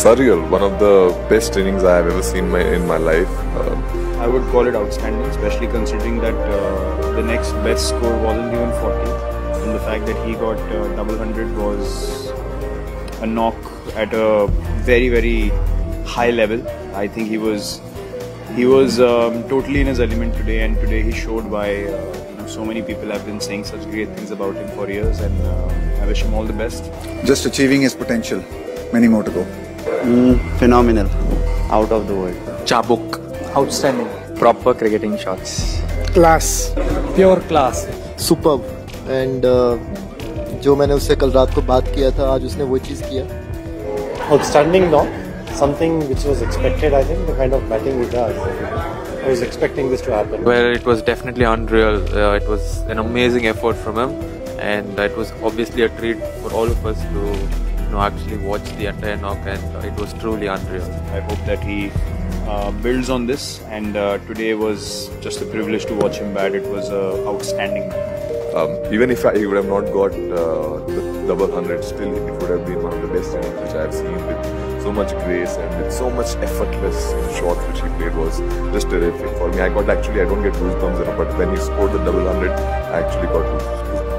surreal. One of the best innings I have ever seen my, in my life. Uh, I would call it outstanding, especially considering that uh, the next best score wasn't even 40, and the fact that he got uh, double hundred was a knock at a very very high level. I think he was he was um, totally in his element today, and today he showed why uh, so many people have been saying such great things about him for years, and uh, I wish him all the best. Just achieving his potential. Many more to go. phenomenal. Out of the world. Chabuk. Outstanding. Proper cricketing shots. Class. Pure class. Super and जो मैंने उससे कल रात को बात किया था आज उसने वो चीज़ किया outstanding no something which was expected i think the kind of batting he does i was expecting this to happen Well, it was definitely unreal. Uh, it was an amazing effort from him, and it was obviously a treat for all of us to you know actually watch the entire knock, and uh, it was truly unreal. I hope that he uh, builds on this. And uh, today was just a privilege to watch him bat. It was uh, outstanding. um, even if I, he would have not got uh, the double hundred, still it would have been one of the best innings which I have seen with so much grace and with so much effortless shots which he played was just terrific for me. I got actually I don't get goosebumps, you but when he scored the double hundred, I actually got goosebumps.